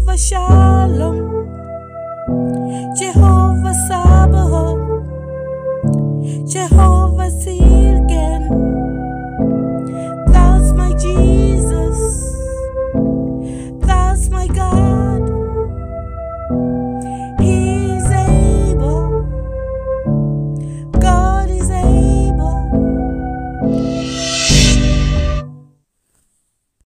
Jehovah Sabaoth,